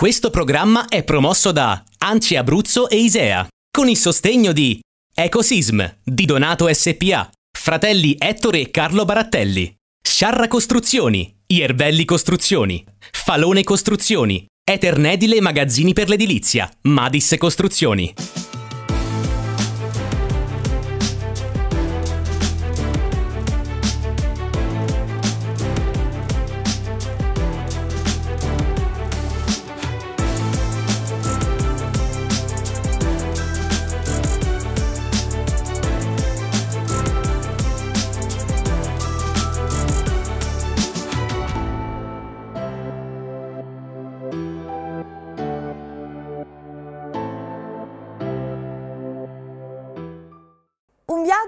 Questo programma è promosso da Anci Abruzzo e Isea, con il sostegno di Ecosism di Donato SPA, fratelli Ettore e Carlo Barattelli, Sciarra Costruzioni, Ierbelli Costruzioni, Falone Costruzioni, Eternedile Magazzini per l'Edilizia, Madis Costruzioni.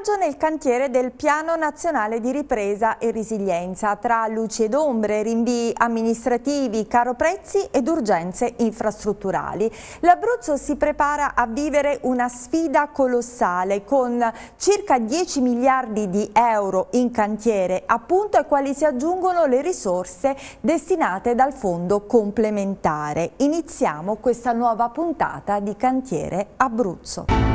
Viaggio nel cantiere del Piano Nazionale di Ripresa e Resilienza tra luci ed ombre, rinvii amministrativi, caro prezzi ed urgenze infrastrutturali. L'Abruzzo si prepara a vivere una sfida colossale con circa 10 miliardi di euro in cantiere appunto ai quali si aggiungono le risorse destinate dal fondo complementare. Iniziamo questa nuova puntata di Cantiere Abruzzo.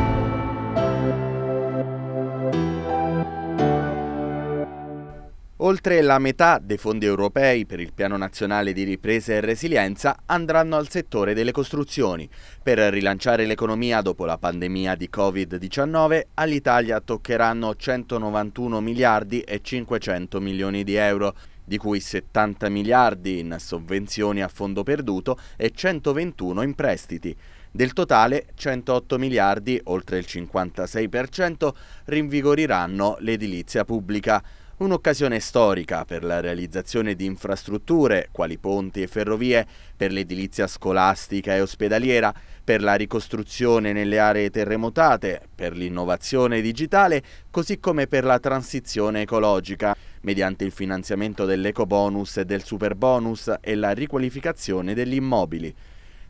Oltre la metà dei fondi europei per il Piano Nazionale di Ripresa e Resilienza andranno al settore delle costruzioni. Per rilanciare l'economia dopo la pandemia di Covid-19 all'Italia toccheranno 191 miliardi e 500 milioni di euro di cui 70 miliardi in sovvenzioni a fondo perduto e 121 in prestiti. Del totale 108 miliardi, oltre il 56%, rinvigoriranno l'edilizia pubblica. Un'occasione storica per la realizzazione di infrastrutture, quali ponti e ferrovie, per l'edilizia scolastica e ospedaliera, per la ricostruzione nelle aree terremotate, per l'innovazione digitale, così come per la transizione ecologica, mediante il finanziamento dell'ecobonus e del superbonus e la riqualificazione degli immobili.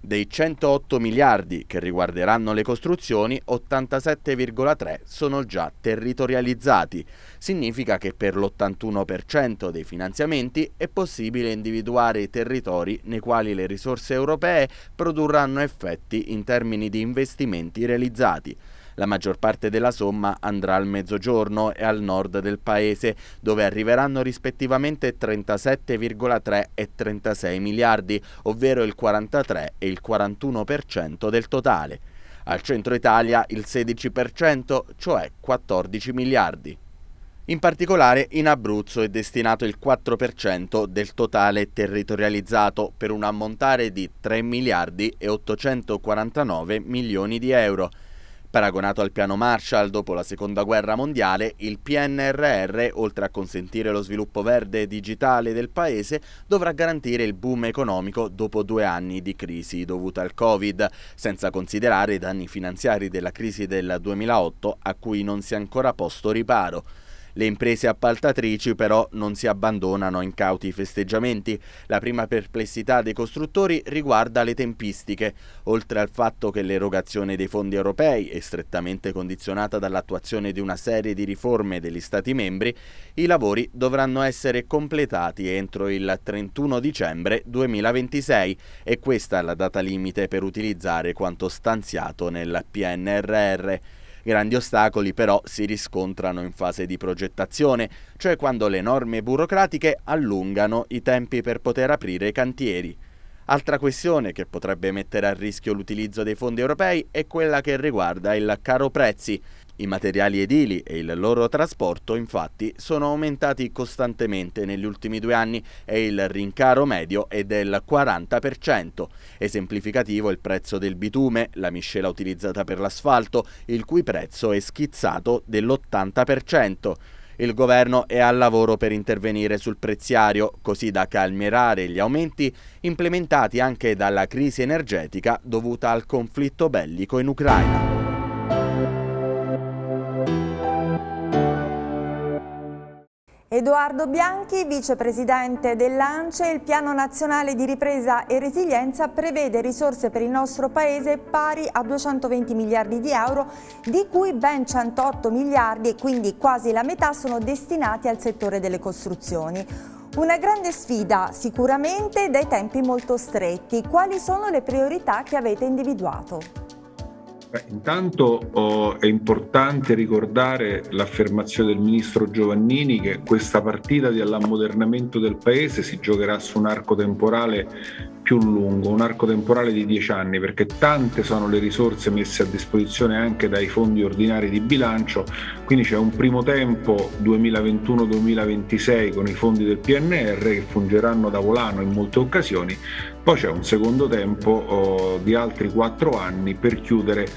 Dei 108 miliardi che riguarderanno le costruzioni, 87,3 sono già territorializzati. Significa che per l'81% dei finanziamenti è possibile individuare i territori nei quali le risorse europee produrranno effetti in termini di investimenti realizzati. La maggior parte della somma andrà al mezzogiorno e al nord del paese, dove arriveranno rispettivamente 37,3 e 36 miliardi, ovvero il 43 e il 41% del totale. Al centro Italia il 16%, cioè 14 miliardi. In particolare in Abruzzo è destinato il 4% del totale territorializzato per un ammontare di 3 miliardi e 849 milioni di euro. Paragonato al piano Marshall dopo la seconda guerra mondiale, il PNRR, oltre a consentire lo sviluppo verde e digitale del paese, dovrà garantire il boom economico dopo due anni di crisi dovuta al Covid, senza considerare i danni finanziari della crisi del 2008 a cui non si è ancora posto riparo. Le imprese appaltatrici però non si abbandonano a incauti festeggiamenti. La prima perplessità dei costruttori riguarda le tempistiche. Oltre al fatto che l'erogazione dei fondi europei è strettamente condizionata dall'attuazione di una serie di riforme degli Stati membri, i lavori dovranno essere completati entro il 31 dicembre 2026 e questa è la data limite per utilizzare quanto stanziato nel PNRR. Grandi ostacoli però si riscontrano in fase di progettazione, cioè quando le norme burocratiche allungano i tempi per poter aprire i cantieri. Altra questione che potrebbe mettere a rischio l'utilizzo dei fondi europei è quella che riguarda il caro prezzi, i materiali edili e il loro trasporto infatti sono aumentati costantemente negli ultimi due anni e il rincaro medio è del 40%. Esemplificativo il prezzo del bitume, la miscela utilizzata per l'asfalto, il cui prezzo è schizzato dell'80%. Il governo è al lavoro per intervenire sul preziario, così da calmierare gli aumenti implementati anche dalla crisi energetica dovuta al conflitto bellico in Ucraina. Edoardo Bianchi, vicepresidente dell'ANCE, il Piano Nazionale di Ripresa e Resilienza prevede risorse per il nostro Paese pari a 220 miliardi di euro, di cui ben 108 miliardi e quindi quasi la metà sono destinati al settore delle costruzioni. Una grande sfida sicuramente dai tempi molto stretti. Quali sono le priorità che avete individuato? Intanto oh, è importante ricordare l'affermazione del ministro Giovannini che questa partita di allammodernamento del paese si giocherà su un arco temporale più lungo, un arco temporale di dieci anni, perché tante sono le risorse messe a disposizione anche dai fondi ordinari di bilancio, quindi c'è un primo tempo 2021-2026 con i fondi del PNR che fungeranno da volano in molte occasioni, poi c'è un secondo tempo oh, di altri quattro anni per chiudere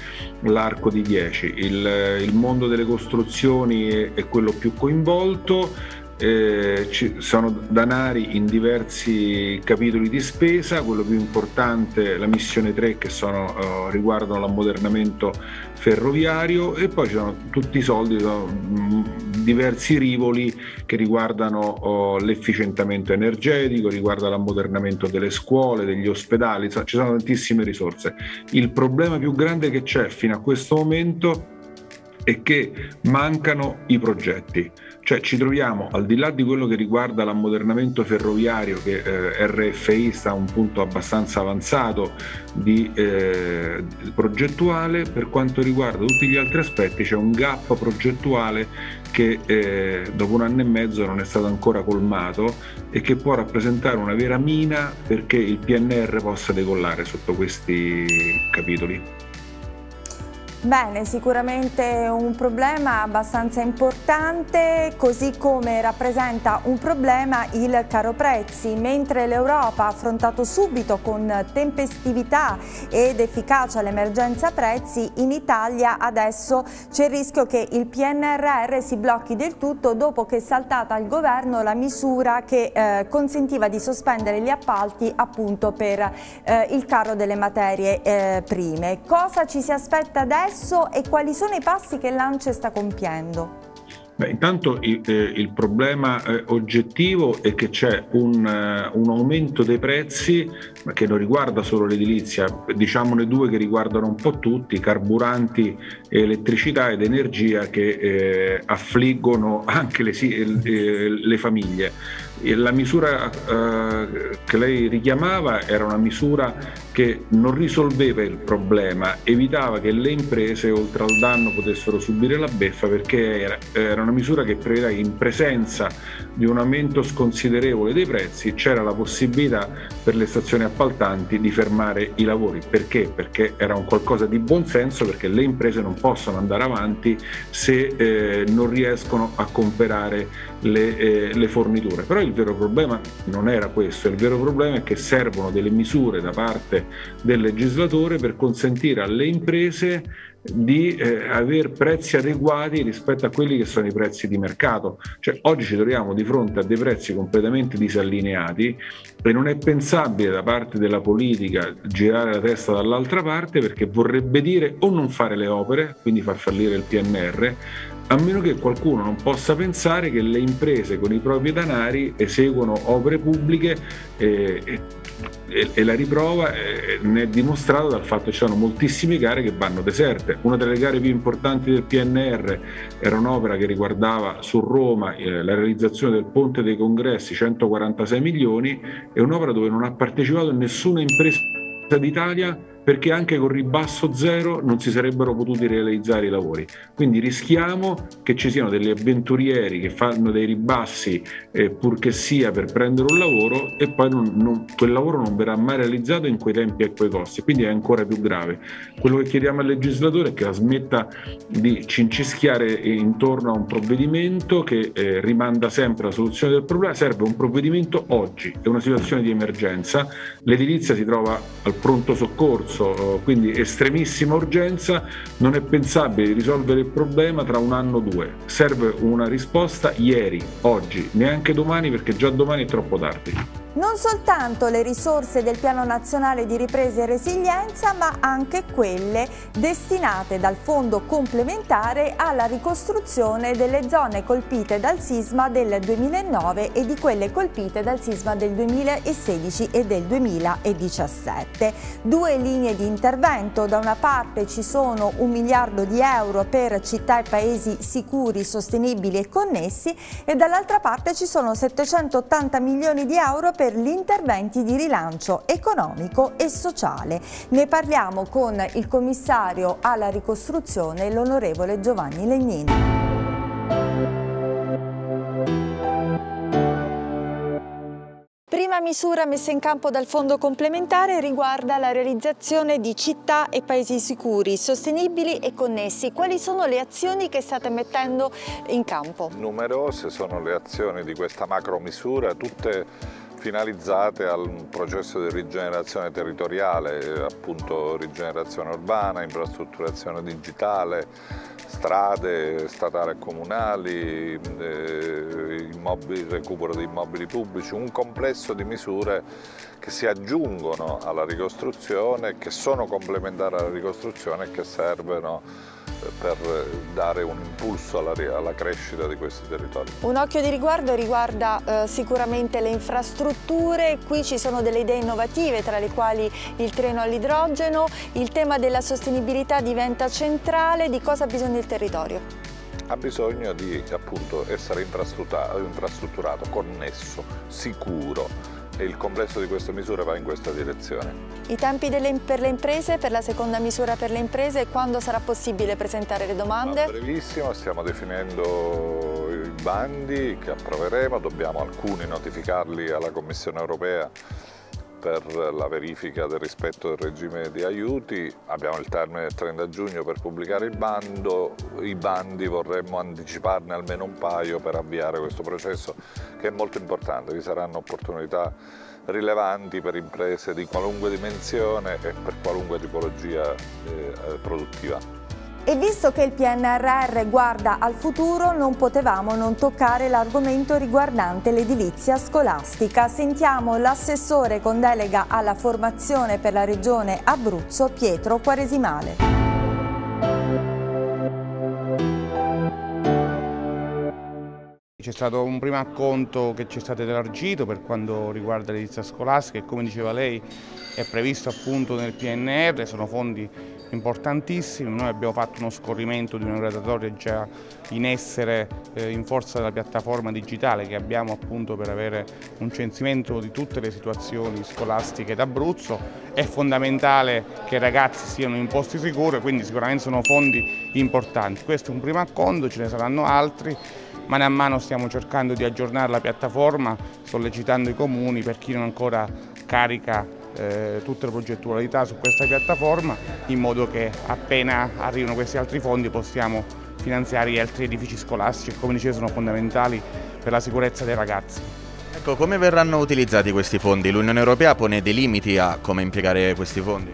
l'arco di dieci. Il, il mondo delle costruzioni è, è quello più coinvolto eh, ci sono danari in diversi capitoli di spesa, quello più importante la missione 3 che sono, uh, riguardano l'ammodernamento ferroviario e poi ci sono tutti i soldi, mm, diversi rivoli che riguardano uh, l'efficientamento energetico, riguarda l'ammodernamento delle scuole, degli ospedali, ci sono tantissime risorse. Il problema più grande che c'è fino a questo momento è che mancano i progetti. Cioè ci troviamo al di là di quello che riguarda l'ammodernamento ferroviario che eh, RFI sta a un punto abbastanza avanzato di eh, progettuale, per quanto riguarda tutti gli altri aspetti c'è un gap progettuale che eh, dopo un anno e mezzo non è stato ancora colmato e che può rappresentare una vera mina perché il PNR possa decollare sotto questi capitoli. Bene, sicuramente un problema abbastanza importante, così come rappresenta un problema il caro prezzi. Mentre l'Europa ha affrontato subito con tempestività ed efficacia l'emergenza prezzi, in Italia adesso c'è il rischio che il PNRR si blocchi del tutto dopo che è saltata al governo la misura che eh, consentiva di sospendere gli appalti appunto per eh, il caro delle materie eh, prime. Cosa ci si aspetta adesso? Adesso e quali sono i passi che l'ANCE sta compiendo? Beh, intanto il, eh, il problema eh, oggettivo è che c'è un, uh, un, aumento dei prezzi che non riguarda solo l'edilizia, diciamone due che riguardano un po' tutti, carburanti, elettricità ed energia che eh, affliggono anche le, eh, le famiglie. La misura eh, che lei richiamava era una misura che non risolveva il problema, evitava che le imprese oltre al danno potessero subire la beffa perché era, era una misura che prevedeva che in presenza di un aumento sconsiderevole dei prezzi c'era la possibilità per le stazioni appaltanti di fermare i lavori. Perché? Perché era un qualcosa di buonsenso, perché le imprese non possono andare avanti se eh, non riescono a comprare le, eh, le forniture. Però il vero problema non era questo, il vero problema è che servono delle misure da parte del legislatore per consentire alle imprese di eh, avere prezzi adeguati rispetto a quelli che sono i prezzi di mercato. Cioè, oggi ci troviamo di fronte a dei prezzi completamente disallineati e non è pensabile da parte della politica girare la testa dall'altra parte perché vorrebbe dire o non fare le opere, quindi far fallire il PNR, a meno che qualcuno non possa pensare che le imprese con i propri denari eseguono opere pubbliche eh, e, e, la riprova eh, ne è dimostrata dal fatto che ci sono moltissime gare che vanno deserte. Una delle gare più importanti del PNR era un'opera che riguardava su Roma eh, la realizzazione del Ponte dei Congressi, 146 milioni, e un'opera dove non ha partecipato nessuna impresa d'Italia perché anche con ribasso zero non si sarebbero potuti realizzare i lavori. Quindi rischiamo che ci siano degli avventurieri che fanno dei ribassi eh, purché sia per prendere un lavoro e poi non, non, quel lavoro non verrà mai realizzato in quei tempi e quei costi, quindi è ancora più grave. Quello che chiediamo al legislatore è che la smetta di cincischiare intorno a un provvedimento che eh, rimanda sempre la soluzione del problema, serve un provvedimento oggi, è una situazione di emergenza, l'edilizia si trova al pronto soccorso, corso, quindi estremissima urgenza, non è pensabile risolvere il problema tra un anno o due. Serve una risposta ieri, oggi, neanche domani perché già domani è troppo tardi. Non soltanto le risorse del Piano Nazionale di Ripresa e Resilienza, ma anche quelle destinate dal Fondo complementare alla ricostruzione delle zone colpite dal sisma del 2009 e di quelle colpite dal sisma del 2016 e del 2017. Due linee di intervento, da una parte ci sono un miliardo di euro per città e paesi sicuri, sostenibili e connessi e dall'altra parte ci sono 780 milioni di euro per per gli interventi di rilancio economico e sociale. Ne parliamo con il commissario alla ricostruzione, l'onorevole Giovanni Legnini. Prima misura messa in campo dal Fondo complementare riguarda la realizzazione di città e paesi sicuri, sostenibili e connessi. Quali sono le azioni che state mettendo in campo? Numerose sono le azioni di questa macro misura, tutte finalizzate al processo di rigenerazione territoriale, appunto rigenerazione urbana, infrastrutturazione digitale, strade statali e comunali, eh, immobili, recupero di immobili pubblici, un complesso di misure che si aggiungono alla ricostruzione, che sono complementari alla ricostruzione e che servono per dare un impulso alla, alla, crescita di questi territori. Un occhio di riguardo riguarda eh, sicuramente le infrastrutture, qui ci sono delle idee innovative tra le quali il treno all'idrogeno, il tema della sostenibilità diventa centrale, di cosa ha bisogno il territorio? ha bisogno di appunto, essere infrastrutturato, infrastrutturato, connesso, sicuro, e il complesso di queste misure va in questa direzione. I tempi delle, per le imprese, per la seconda misura per le imprese, quando sarà possibile presentare le domande? A brevissimo, stiamo definendo i bandi che approveremo, dobbiamo alcuni notificarli alla Commissione europea per la verifica del rispetto del regime di aiuti, abbiamo il termine del 30 giugno per pubblicare il bando, i bandi vorremmo anticiparne almeno un paio per avviare questo processo che è molto importante, vi saranno opportunità rilevanti per imprese di qualunque dimensione e per qualunque tipologia eh, produttiva. E visto che il PNRR guarda al futuro, non potevamo non toccare l'argomento riguardante l'edilizia scolastica. Sentiamo l'assessore con delega alla formazione per la regione Abruzzo, Pietro Quaresimale. C'è stato un primo acconto che ci è stato elargito per quanto riguarda l'edilizia scolastica e come diceva lei è previsto appunto nel PNR, sono fondi importantissimi, noi abbiamo fatto uno scorrimento di una graduatoria già in essere eh, in forza della piattaforma digitale che abbiamo appunto per avere un censimento di tutte le situazioni scolastiche d'Abruzzo, è fondamentale che i ragazzi siano in posti sicuri, quindi sicuramente sono fondi importanti. Questo è un primo acconto, ce ne saranno altri, mano a mano stiamo cercando di aggiornare la piattaforma, sollecitando i comuni per chi non ancora carica eh, tutte le progettualità su questa piattaforma in modo che appena arrivano questi altri fondi possiamo finanziare gli altri edifici scolastici che come dicevo sono fondamentali per la sicurezza dei ragazzi. Ecco, come verranno utilizzati questi fondi? L'Unione Europea pone dei limiti a come impiegare questi fondi?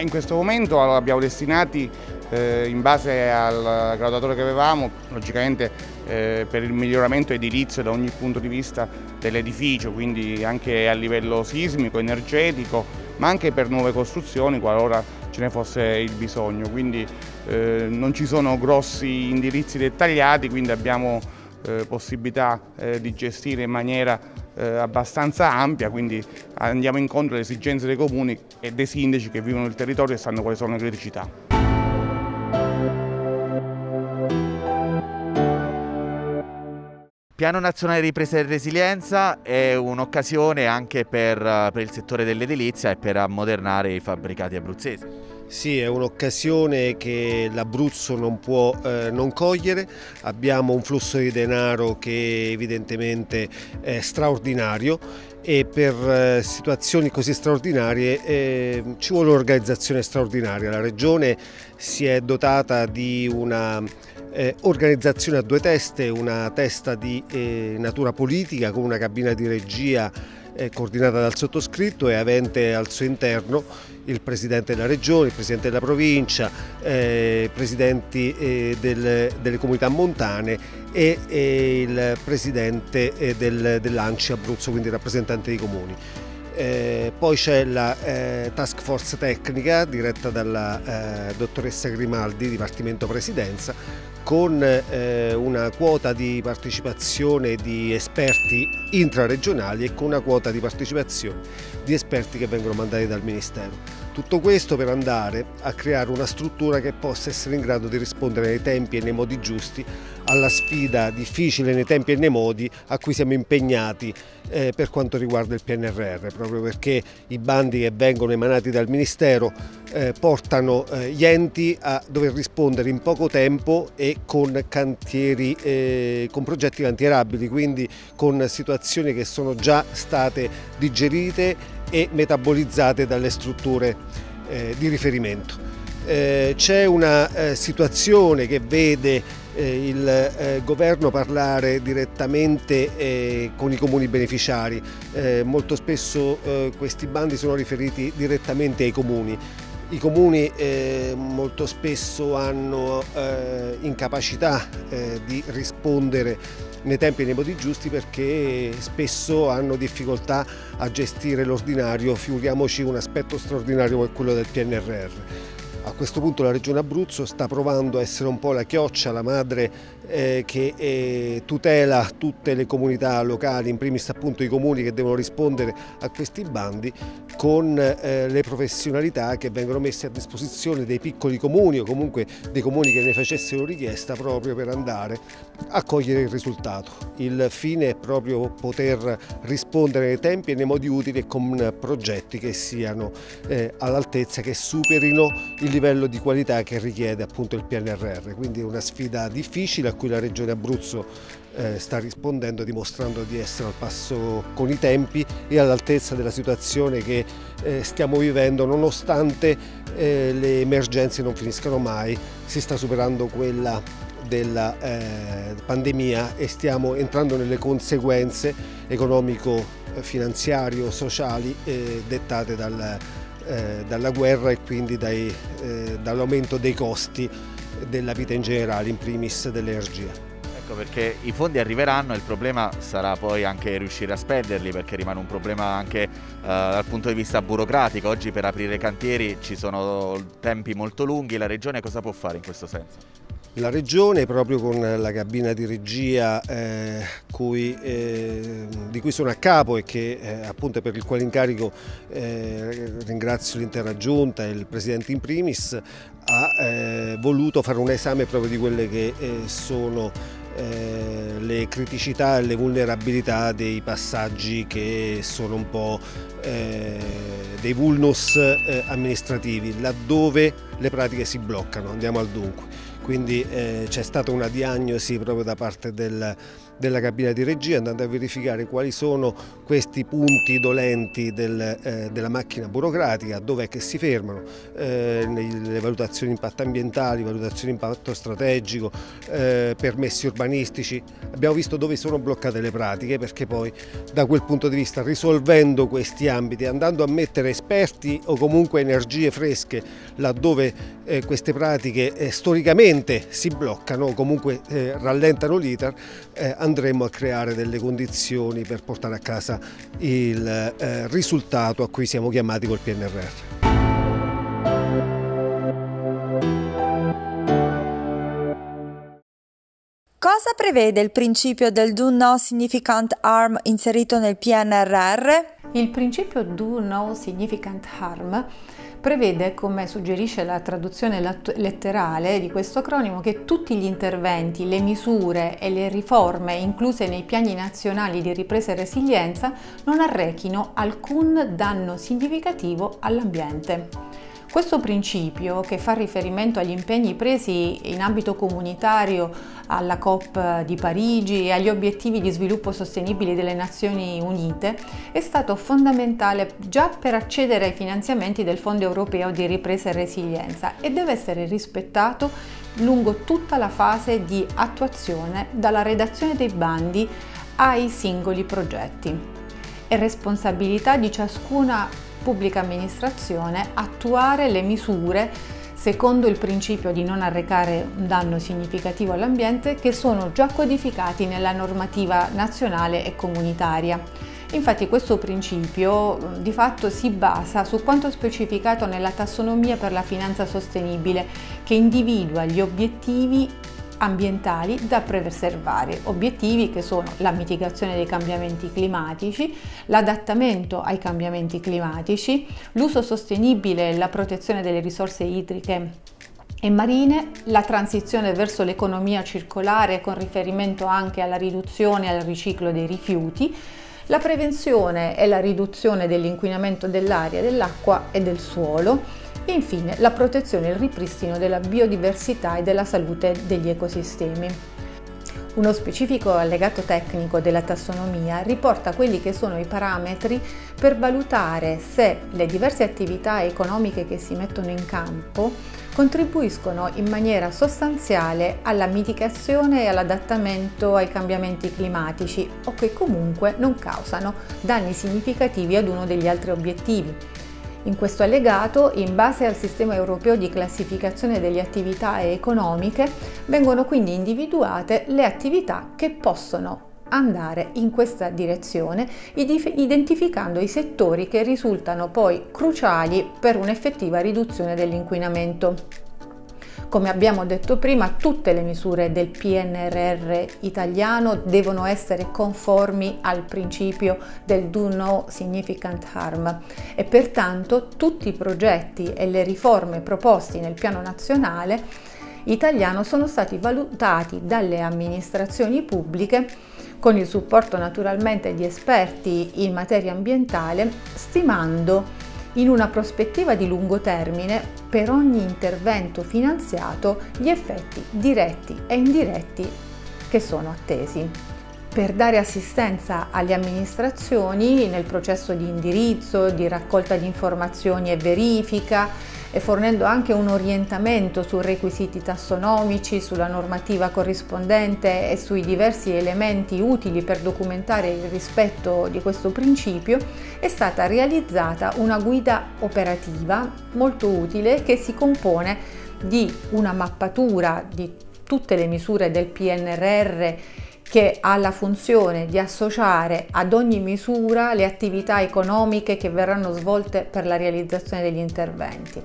In questo momento abbiamo destinati eh, in base al graduatore che avevamo, logicamente eh, per il miglioramento edilizio da ogni punto di vista dell'edificio, quindi anche a livello sismico, energetico, ma anche per nuove costruzioni qualora ce ne fosse il bisogno. Quindi eh, non ci sono grossi indirizzi dettagliati, quindi abbiamo eh, possibilità eh, di gestire in maniera eh, abbastanza ampia, quindi andiamo incontro alle esigenze dei comuni e dei sindaci che vivono nel territorio e sanno quali sono le criticità. Piano Nazionale di Ripresa e Resilienza è un'occasione anche per, per, il settore dell'edilizia e per ammodernare i fabbricati abruzzesi. Sì, è un'occasione che l'Abruzzo non può eh, non cogliere, abbiamo un flusso di denaro che evidentemente è straordinario e per eh, situazioni così straordinarie eh, ci vuole un'organizzazione straordinaria. La Regione si è dotata di una eh, organizzazione a due teste, una testa di eh, natura politica con una cabina di regia eh, coordinata dal sottoscritto e avente al suo interno il Presidente della Regione, il Presidente della Provincia, eh, Presidenti eh, del, delle comunità montane e, e il Presidente eh, del, dell'ANCI Abruzzo, quindi rappresentante dei comuni. Eh, poi c'è la eh, task force tecnica diretta dalla eh, dottoressa Grimaldi, Dipartimento Presidenza, con eh, una quota di partecipazione di esperti intraregionali e con una quota di partecipazione di esperti che vengono mandati dal Ministero. Tutto questo per andare a creare una struttura che possa essere in grado di rispondere nei tempi e nei modi giusti alla sfida difficile nei tempi e nei modi a cui siamo impegnati eh, per quanto riguarda il PNRR, proprio perché i bandi che vengono emanati dal Ministero eh, portano eh, gli enti a dover rispondere in poco tempo e con cantieri, eh, con progetti cantierabili, quindi con situazioni che sono già state digerite e metabolizzate dalle strutture eh, di riferimento. Eh, c'è una eh, situazione che vede eh, il eh, governo parlare direttamente eh, con i comuni beneficiari, molto spesso questi bandi sono riferiti direttamente ai comuni. I comuni molto spesso hanno incapacità di rispondere nei tempi e nei modi giusti perché spesso hanno difficoltà a gestire l'ordinario, figuriamoci un aspetto straordinario come quello del PNRR. A questo punto la Regione Abruzzo sta provando a essere un po' la chioccia, la madre eh, che eh, tutela tutte le comunità locali, in primis appunto i comuni che devono rispondere a questi bandi, con eh, le professionalità che vengono messe a disposizione dei piccoli comuni o comunque dei comuni che ne facessero richiesta proprio per andare a cogliere il risultato. Il fine è proprio poter rispondere nei tempi e nei modi utili con progetti che siano all'altezza, che superino il livello di qualità che richiede appunto il PNRR. Quindi è una sfida difficile cui la Regione Abruzzo eh, sta rispondendo dimostrando di essere al passo con i tempi e all'altezza della situazione che eh, stiamo vivendo nonostante eh, le emergenze non finiscano mai, si sta superando quella della pandemia e stiamo entrando nelle conseguenze economico, finanziario, sociali dettate dal, dalla guerra e quindi dall'aumento dei costi della vita in generale, in primis dell'energia. Ecco perché i fondi arriveranno, il problema sarà poi anche riuscire a spenderli perché rimane un problema anche eh, dal punto di vista burocratico. Oggi per aprire cantieri ci sono tempi molto lunghi, la Regione cosa può fare in questo senso? La Regione proprio con la cabina di regia eh, cui, eh, di cui sono a capo e che eh, appunto per il quale incarico eh, ringrazio l'intera Giunta e il Presidente in primis ha eh, voluto fare un esame proprio di quelle che eh, sono le criticità e le vulnerabilità dei passaggi che sono un po' dei vulnus amministrativi, laddove le pratiche si bloccano, andiamo al dunque. Quindi eh, c'è stata una diagnosi proprio da parte del, della cabina di regia andando a verificare quali sono questi punti dolenti del, eh, della macchina burocratica, dove è che si fermano, eh, nelle valutazioni impatto ambientali, valutazioni impatto strategico, eh, permessi urbanistici. Abbiamo visto dove sono bloccate le pratiche perché poi da quel punto di vista risolvendo questi ambiti, andando a mettere esperti o comunque energie fresche laddove eh, queste pratiche eh, storicamente si bloccano o comunque eh, rallentano l'iter, andremo a creare delle condizioni per portare a casa il eh, risultato a cui siamo chiamati col PNRR. Cosa prevede il principio del Do No Significant Harm inserito nel PNRR? Il principio Do No Significant Harm prevede, come suggerisce la traduzione letterale di questo acronimo, che tutti gli interventi, le misure e le riforme incluse nei piani nazionali di ripresa e resilienza non arrechino alcun danno significativo all'ambiente. Questo principio, che fa riferimento agli impegni presi in ambito comunitario alla COP di Parigi e agli obiettivi di sviluppo sostenibile delle Nazioni Unite, è stato fondamentale già per accedere ai finanziamenti del Fondo europeo di ripresa e resilienza e deve essere rispettato lungo tutta la fase di attuazione, dalla redazione dei bandi ai singoli progetti. È responsabilità di ciascuna pubblica amministrazione attuare le misure secondo il principio di non arrecare un danno significativo all'ambiente che sono già codificati nella normativa nazionale e comunitaria. Infatti questo principio di fatto si basa su quanto specificato nella tassonomia per la finanza sostenibile che individua gli obiettivi ambientali da preservare, obiettivi che sono la mitigazione dei cambiamenti climatici, l'adattamento ai cambiamenti climatici, l'uso sostenibile e la protezione delle risorse idriche e marine, la transizione verso l'economia circolare con riferimento anche alla riduzione e al riciclo dei rifiuti, la prevenzione e la riduzione dell'inquinamento dell'aria, dell'acqua e del suolo, e infine la protezione e il ripristino della biodiversità e della salute degli ecosistemi. Uno specifico allegato tecnico della tassonomia riporta quelli che sono i parametri per valutare se le diverse attività economiche che si mettono in campo contribuiscono in maniera sostanziale alla mitigazione e all'adattamento ai cambiamenti climatici o che comunque non causano danni significativi ad uno degli altri obiettivi in questo allegato, in base al sistema europeo di classificazione delle attività economiche, vengono quindi individuate le attività che possono andare in questa direzione, identificando i settori che risultano poi cruciali per un'effettiva riduzione dell'inquinamento. Come abbiamo detto prima, tutte le misure del PNRR italiano devono essere conformi al principio del do no significant harm. E pertanto tutti i progetti e le riforme proposti nel piano nazionale italiano sono stati valutati dalle amministrazioni pubbliche con il supporto naturalmente di esperti in materia ambientale, stimando in una prospettiva di lungo termine per ogni intervento finanziato gli effetti diretti e indiretti che sono attesi. Per dare assistenza alle amministrazioni nel processo di indirizzo, di raccolta di informazioni e verifica, e fornendo anche un orientamento sui requisiti tassonomici, sulla normativa corrispondente e sui diversi elementi utili per documentare il rispetto di questo principio, è stata realizzata una guida operativa molto utile che si compone di una mappatura di tutte le misure del PNRR che ha la funzione di associare ad ogni misura le attività economiche che verranno svolte per la realizzazione degli interventi.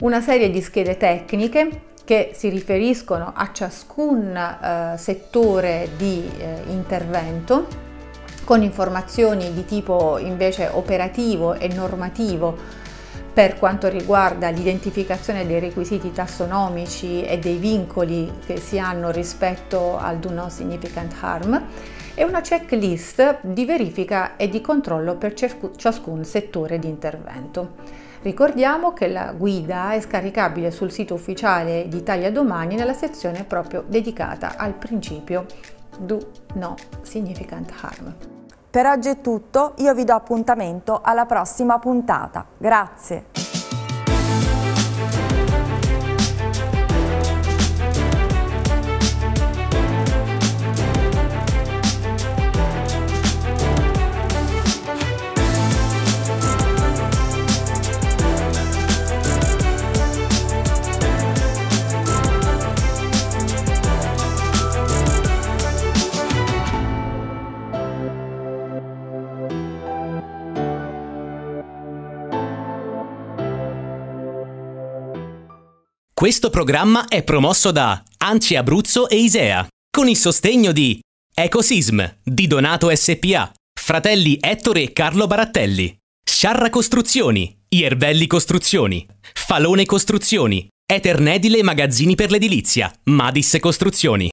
Una serie di schede tecniche che si riferiscono a ciascun eh, settore di eh, intervento con informazioni di tipo invece operativo e normativo per quanto riguarda l'identificazione dei requisiti tassonomici e dei vincoli che si hanno rispetto al Do No Significant Harm e una checklist di verifica e di controllo per ciascun settore di intervento. Ricordiamo che la guida è scaricabile sul sito ufficiale di Italia Domani nella sezione proprio dedicata al principio Do No Significant Harm. Per oggi è tutto, io vi do appuntamento alla prossima puntata. Grazie. Questo programma è promosso da ANCI Abruzzo e Isea, con il sostegno di Ecosism di Donato SPA, fratelli Ettore e Carlo Barattelli, Sciarra Costruzioni, Ierbelli Costruzioni, Falone Costruzioni, Eternedile Magazzini per l'Edilizia, Madis Costruzioni.